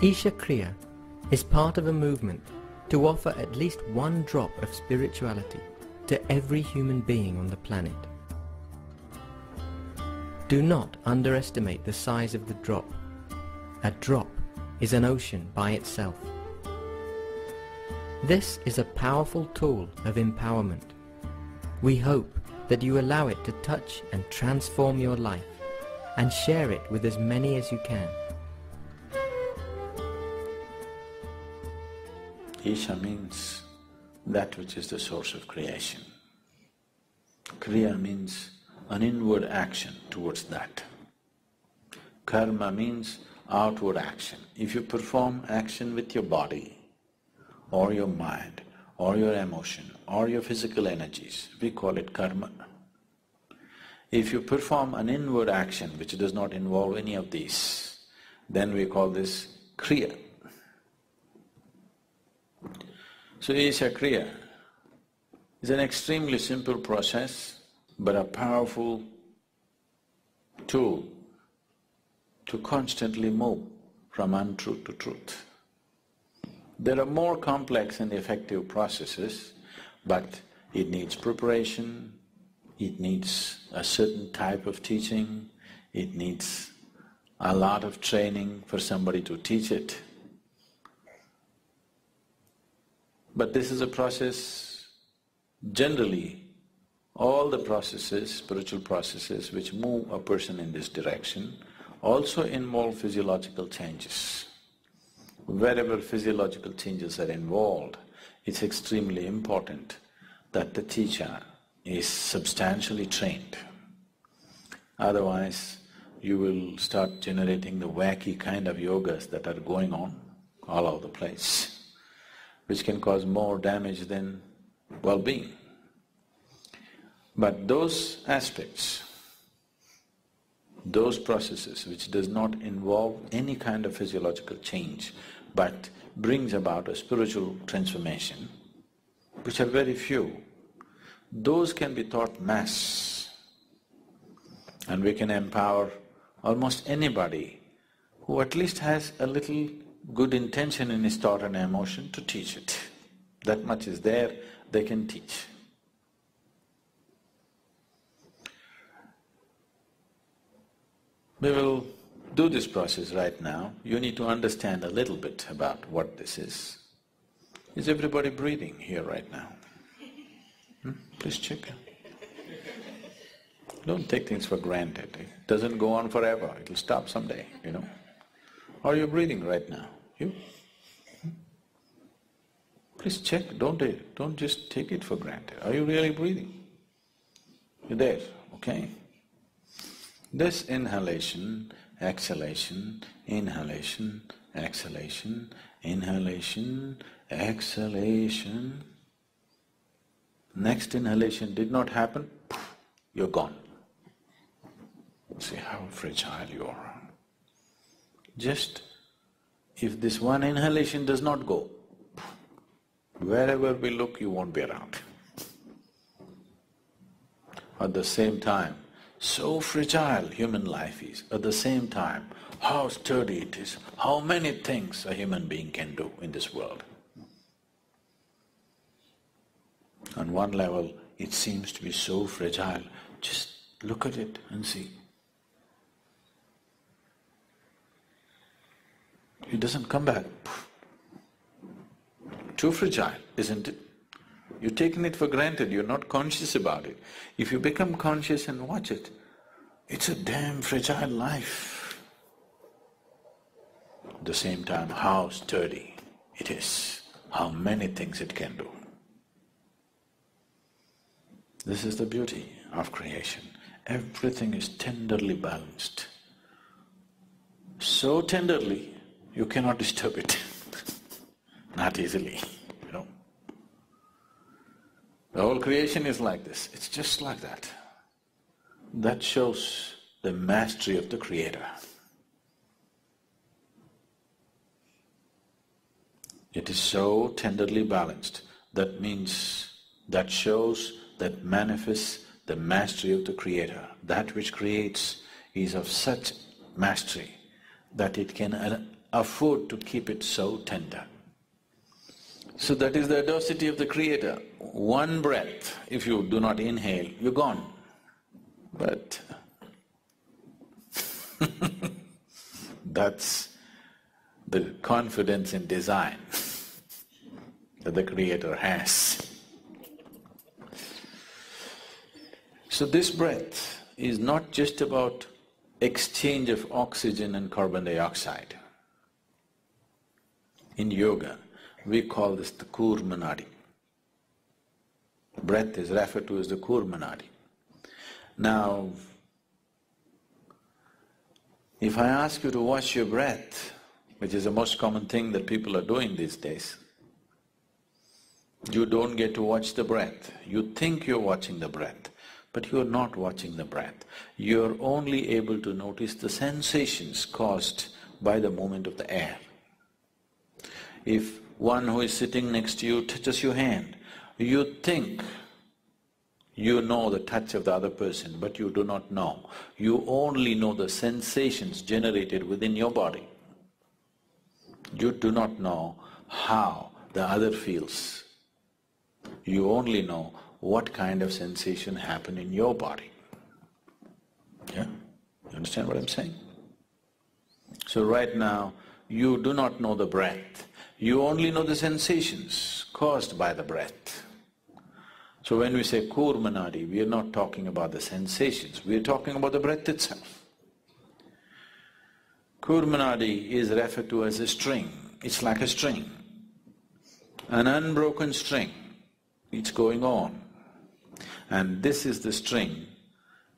Isha Kriya is part of a movement to offer at least one drop of spirituality to every human being on the planet. Do not underestimate the size of the drop. A drop is an ocean by itself. This is a powerful tool of empowerment. We hope that you allow it to touch and transform your life and share it with as many as you can. Isha means that which is the source of creation. Kriya means an inward action towards that. Karma means outward action. If you perform action with your body or your mind or your emotion or your physical energies, we call it karma. If you perform an inward action which does not involve any of these, then we call this kriya. So Isha Kriya is an extremely simple process but a powerful tool to constantly move from untruth to truth. There are more complex and effective processes, but it needs preparation, it needs a certain type of teaching, it needs a lot of training for somebody to teach it. But this is a process, generally, all the processes, spiritual processes which move a person in this direction also involve physiological changes. Wherever physiological changes are involved, it's extremely important that the teacher is substantially trained. Otherwise, you will start generating the wacky kind of yogas that are going on all over the place, which can cause more damage than well-being. But those aspects those processes which does not involve any kind of physiological change but brings about a spiritual transformation, which are very few, those can be taught mass and we can empower almost anybody who at least has a little good intention in his thought and emotion to teach it. That much is there, they can teach. We will do this process right now. You need to understand a little bit about what this is. Is everybody breathing here right now? Hmm? Please check. Don't take things for granted. It doesn't go on forever, it'll stop someday, you know. Are you breathing right now? You? Please check, don't, don't just take it for granted. Are you really breathing? You're there, okay? This inhalation, exhalation, inhalation, exhalation, inhalation, exhalation. Next inhalation did not happen, you're gone. See how fragile you are. Just if this one inhalation does not go, wherever we look you won't be around. At the same time, so fragile human life is, at the same time, how sturdy it is, how many things a human being can do in this world. On one level, it seems to be so fragile, just look at it and see. It doesn't come back. Too fragile, isn't it? You're taking it for granted, you're not conscious about it. If you become conscious and watch it, it's a damn fragile life. At the same time, how sturdy it is, how many things it can do. This is the beauty of creation. Everything is tenderly balanced. So tenderly, you cannot disturb it, not easily. You know. The whole creation is like this, it's just like that. That shows the mastery of the Creator. It is so tenderly balanced, that means, that shows, that manifests the mastery of the Creator. That which creates is of such mastery that it can afford to keep it so tender. So that is the audacity of the Creator. One breath, if you do not inhale, you're gone. But that's the confidence in design that the Creator has. So this breath is not just about exchange of oxygen and carbon dioxide. In yoga, we call this the Kurmanadi. Breath is referred to as the Kurmanadi. Now, if I ask you to watch your breath, which is the most common thing that people are doing these days, you don't get to watch the breath. You think you're watching the breath, but you're not watching the breath. You're only able to notice the sensations caused by the movement of the air. If one who is sitting next to you touches your hand, you think you know the touch of the other person, but you do not know. You only know the sensations generated within your body. You do not know how the other feels. You only know what kind of sensation happened in your body. Yeah? You understand what I'm saying? So right now, you do not know the breath. You only know the sensations caused by the breath. So when we say Kurmanadi, we are not talking about the sensations, we are talking about the breath itself. Kurmanadi is referred to as a string, it's like a string, an unbroken string, it's going on. And this is the string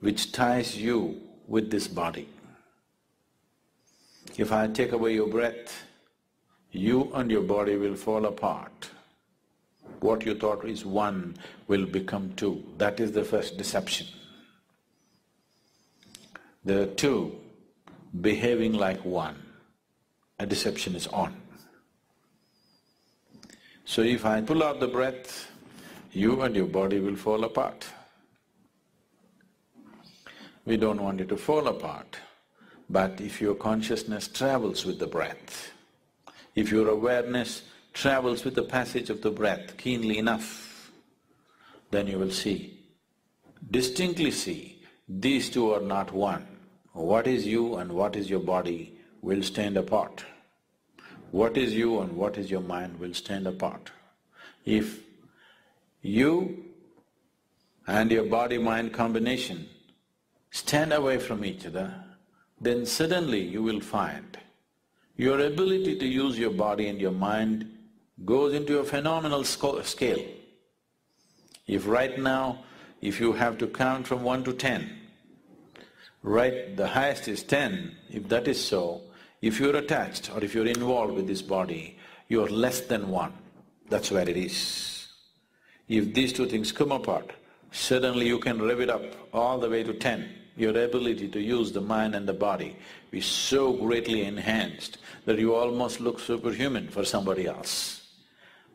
which ties you with this body. If I take away your breath, you and your body will fall apart what you thought is one will become two. That is the first deception. Are two behaving like one, a deception is on. So if I pull out the breath, you and your body will fall apart. We don't want it to fall apart, but if your consciousness travels with the breath, if your awareness travels with the passage of the breath keenly enough, then you will see, distinctly see, these two are not one. What is you and what is your body will stand apart. What is you and what is your mind will stand apart. If you and your body-mind combination stand away from each other, then suddenly you will find your ability to use your body and your mind goes into a phenomenal scale. If right now, if you have to count from one to ten, right, the highest is ten, if that is so, if you're attached or if you're involved with this body, you're less than one. That's where it is. If these two things come apart, suddenly you can rev it up all the way to ten. Your ability to use the mind and the body is so greatly enhanced that you almost look superhuman for somebody else.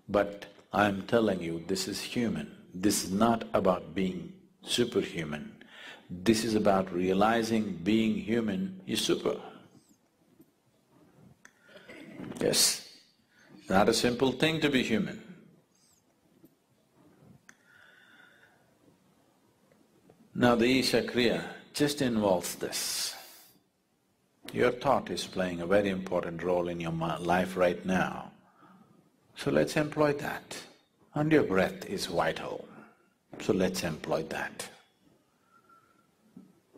But I'm telling you, this is human. This is not about being superhuman. This is about realizing being human is super. Yes, not a simple thing to be human. Now the Isha Kriya just involves this. Your thought is playing a very important role in your life right now. So let's employ that. And your breath is vital. So let's employ that.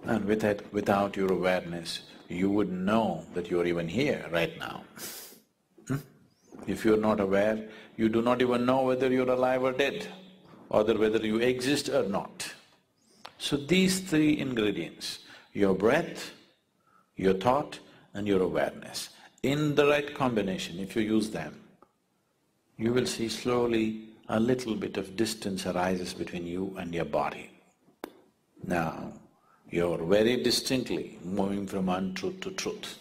And with it, without your awareness, you wouldn't know that you're even here right now. Hmm? If you're not aware, you do not even know whether you're alive or dead, or whether you exist or not. So these three ingredients, your breath, your thought and your awareness, in the right combination, if you use them, you will see slowly a little bit of distance arises between you and your body. Now, you're very distinctly moving from untruth to truth.